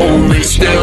Only stay.